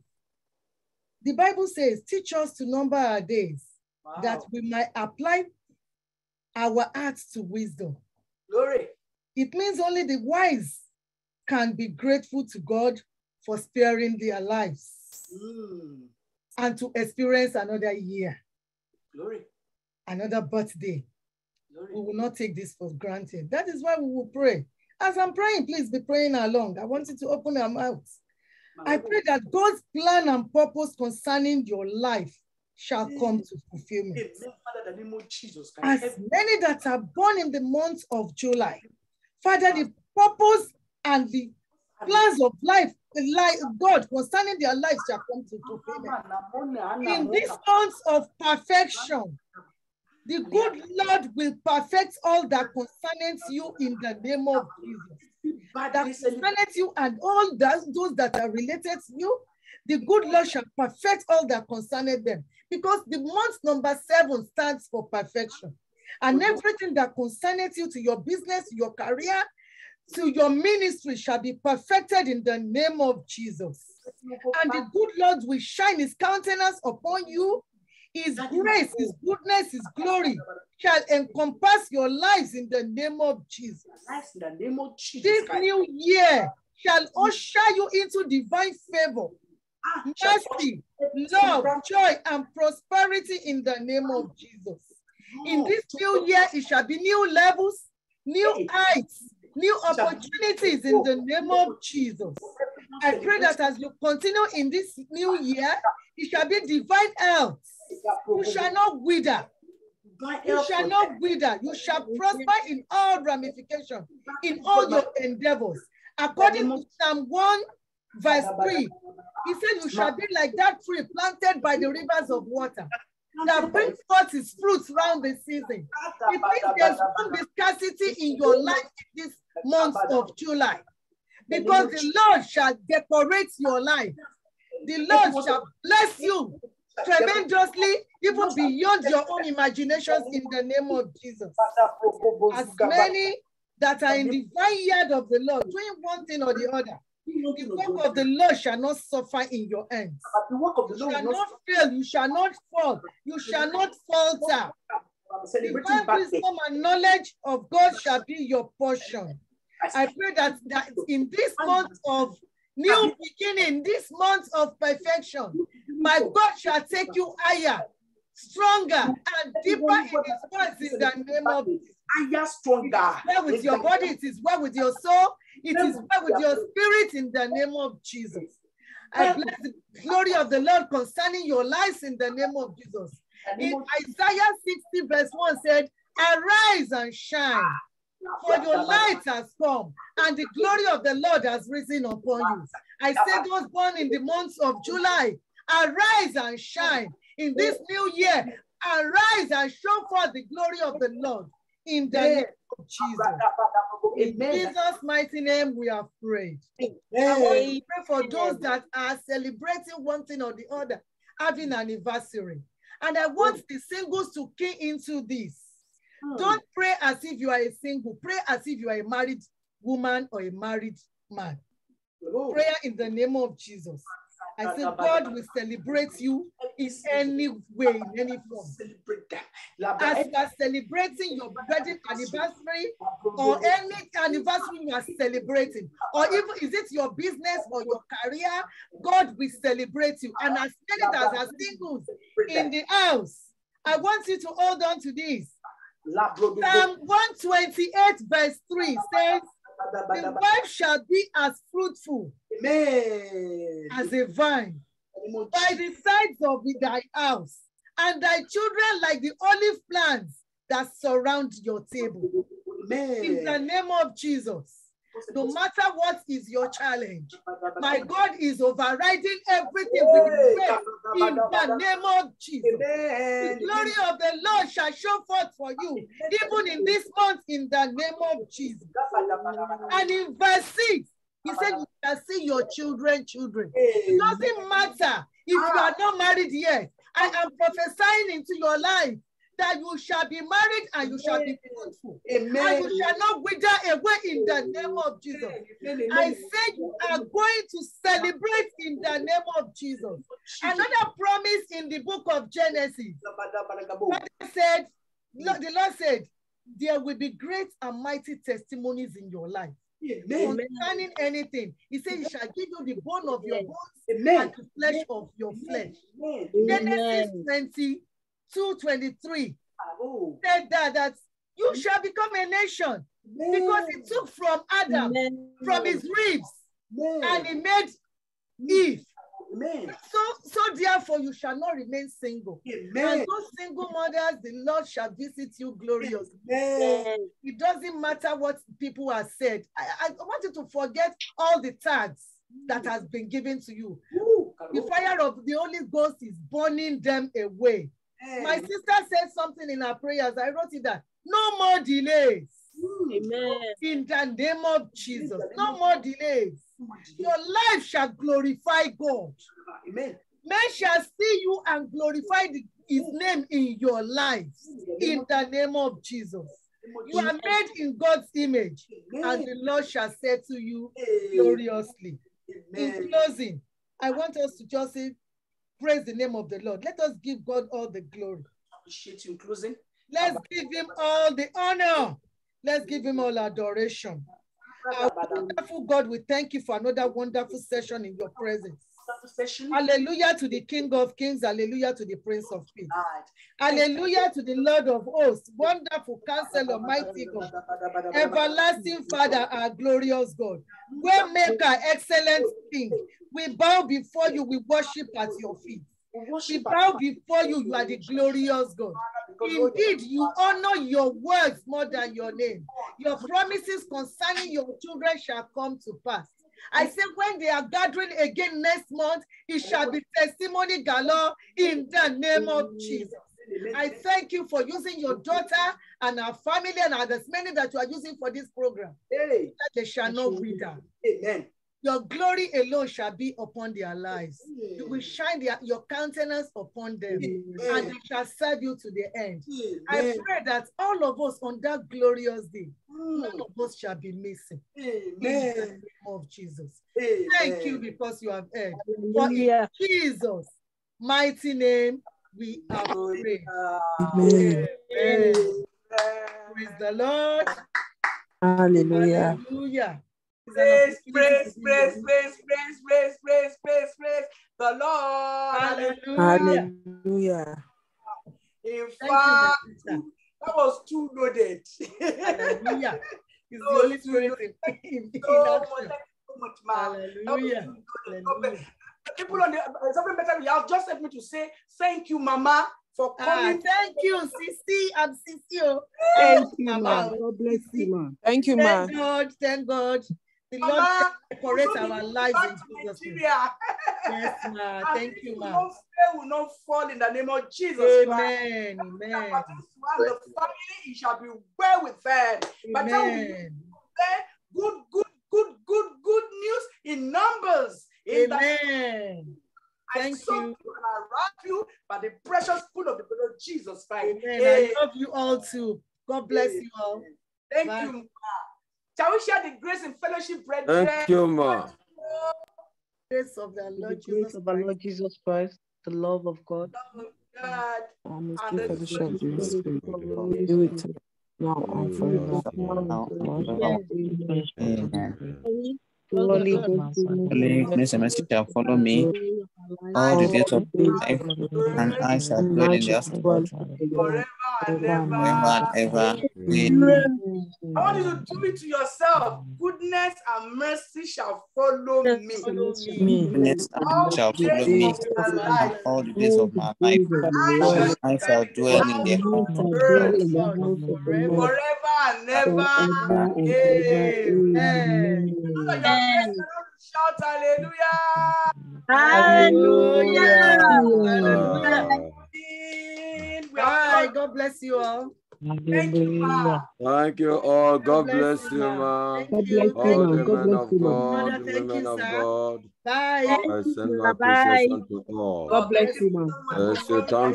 the Bible says, Teach us to number our days, Wow. that we might apply our acts to wisdom. Glory. It means only the wise can be grateful to God for sparing their lives Mm. and to experience another year, Glory. another birthday. Glory. We will not take this for granted. That is why we will pray. As I'm praying, please be praying along. I want you to open your mouths. I pray that God's plan and purpose concerning your life shall come to fulfillment. Amen. Father, in the name of Jesus. Can As many that are born in the month of July, Father, the purpose and the plans of life, the life God concerning their lives shall come to fulfillment. In this month of perfection, the good Lord will perfect all that concerns you in the name of Jesus. That concerns you and all that, those that are related to you, the good Lord shall perfect all that concerns them. Because the month number seven stands for perfection. And everything that concerns you to your business, your career, to your ministry shall be perfected in the name of Jesus. And the good Lord will shine his countenance upon you. His grace, his goodness, his glory shall encompass your lives in the name of Jesus. Lives in the name of Jesus. This new year shall usher you into divine favor, Ah, mercy, love, joy, and prosperity in the name of Jesus. In this new year, it shall be new levels, new heights, new opportunities in the name of Jesus. I pray that as you continue in this new year, it shall be divine health. You shall not wither. You shall not wither. You shall prosper in all ramifications, in all your endeavors. According to Psalm 1, verse 3, he said, You shall be like that tree planted by the rivers of water that brings forth its fruits round the season. It means there's no scarcity in your life this month of July because the Lord shall decorate your life. The Lord shall bless you tremendously, even beyond your own imaginations in the name of Jesus. As many that are in the vineyard of the Lord, doing one thing or the other, the work of the Lord shall not suffer in your hands. the work of the You Lord shall not fail, you shall not fall, you shall not falter. Divine wisdom and knowledge of God shall be your portion. I pray that, that in this month of new beginning, this month of perfection, my God shall take you higher, stronger, and deeper in his words in the name of Higher, stronger. well with your body, it is well with your soul, it is well with your spirit in the name of Jesus. I bless the glory of the Lord concerning your lives in the name of Jesus. In Isaiah 60, verse 1 said, Arise and shine, for your light has come, and the glory of the Lord has risen upon you. I say those born in the month of July, arise and shine in this new year. Arise and show forth the glory of the Lord in the name of Jesus. In Jesus' mighty name, we have prayed. I to pray for those that are celebrating one thing or the other, having an anniversary. And I want the singles to key into this. Don't pray as if you are a single. Pray as if you are a married woman or a married man. Oh, Prayer in the name of Jesus. I say God will celebrate you in any way, in any form. As you are celebrating your wedding anniversary or any anniversary you are celebrating, or even is it your business or your career, God will celebrate you. And as many as are singles in the house, I want you to hold on to this. Psalm 128, verse 3 says, The wife shall be as fruitful Amen. as a vine by the sides of thy house, and thy children like the olive plants that surround your table. In the name of Jesus, no matter what is your challenge, my God is overriding everything with grace. In the name of Jesus. The glory of the Lord shall show forth for you, even in this month, in the name of Jesus. And in verse 6, he said, You shall see your children, children. It doesn't matter If you Ah. are not married yet, I am prophesying into your life that you shall be married and you shall be fruitful. Amen. And you shall not wither away in the name of Jesus. I say you are going to celebrate in the name of Jesus. Another promise in the book of Genesis. God said, Lord- the Lord said, there will be great and mighty testimonies in your life Amen. concerning anything. He said, He shall give you the bone of your bones Amen. and the flesh of your flesh. Amen. Genesis 22 23 Oh, said that, that you shall become a nation because he took from Adam, from his ribs, and he made Eve. Amen. So, so therefore, you shall not remain single. And those single mothers, the Lord shall visit you gloriously. Amen. It doesn't matter what people have said. I, I want you to forget all the tags that has been given to you. Ooh, The fire of the Holy Ghost is burning them away. My sister said something in her prayers. I wrote it down. No more delays. Amen. In the name of Jesus. No more delays. Your life shall glorify God. Amen. Men shall see you and glorify the- his name in your life. In the name of Jesus. You are made in God's image, and the Lord shall say to you gloriously. In closing, I want us to just say, praise the name of the Lord. Let us give God all the glory. Appreciate you in closing. Let's give him all the honor. Let's give him all adoration. Our wonderful God, we thank you for another wonderful session in your presence. Hallelujah to the King of Kings. Hallelujah to the Prince of Peace. Hallelujah to the Lord of hosts. Wonderful counselor, mighty God. Everlasting Father, our glorious God. Waymaker, excellent King. We bow before you. We worship at your feet. We bow before you. You are the glorious God. Indeed, you honor your words more than your name. Your promises concerning your children shall come to pass. I say, when they are gathering again next month, it shall be testimony galore in the name of Jesus. I thank you for using your daughter and her family and others, many that you are using for this program. Hey, That they shall not wither. amen. Your glory alone shall be upon their lives. You will shine their, your countenance upon them, and they shall serve you to the end. I pray that all of us on that glorious day, Mm. none of us shall be missing. In the name of Jesus. Amen. Thank you because you have heard. For in Jesus' mighty name, we are praying. Amen. Amen. Praise the Lord. Hallelujah. Hallelujah. It's an Praise, praise, praise, praise, praise, praise, praise, praise, praise the Lord. Hallelujah. Hallelujah. In Thank you, fact, sister. that was too loaded. Hallelujah. It's the Holy Spirit in, in, in so much, action. much, man. Hallelujah. too loaded. God bless. Hallelujah. People on the something better. You have just helped me to say thank you, Mama, for Ah, coming. thank you, Sissy. I'm Sissy. oh. Thank you, Mama, God bless you, ma. Thank you, ma. Thank God. Thank God. The Lord Mama, decorate also our lives in Jesus' name. Yes, ma. Thank you, will ma. not will not fall in the name of Jesus Amen. That Amen. pertains to her and the family, it shall be well with them. Amen. good, good, good, good, good news in numbers. In Amen. I Thank soak you. and I wrap you by the precious pool of the blood of Jesus Christ. Amen. Amen. I love you all too. God bless you all. Thank Bye. you. Ma. Shall we share the grace and fellowship, brethren? Thank you, ma. Grace of the Lord the grace Jesus of our Lord Jesus Christ, the love of God, Love of God. And the And the fellowship sweet of the Spirit Holy be with Spirit, us now and be forever. with us now and. Amen. Amen. Lord Surely God, God's goodness and mercy shall follow me all the All days of the days my life, of my life, and I shall dwell in the shall house of God in the Lord Forever and forever and forever and ever. ever. Amen. I want you to do it to yourself. Goodness and mercy shall follow me. Follow me. Me, Goodness and mercy shall follow me of my life. all the days of my life, I shall dwell in the house of of the God earth in the God house of the forever. Lord forever and ever. forever and Amen. Amen. Those are your best and all shout hallelujah. Hallelujah. Hallelujah. Hallelujah. We Bye. God bless you all. Thank you, ma. Thank you all. God God bless bless you, you, man. ma. God Thank you. bless you, All man. the God men bless of you, man. God, Mother, the thank women you, of sir. God. Bye. I send my Bye-bye. appreciation to all. God bless you, man. I say thank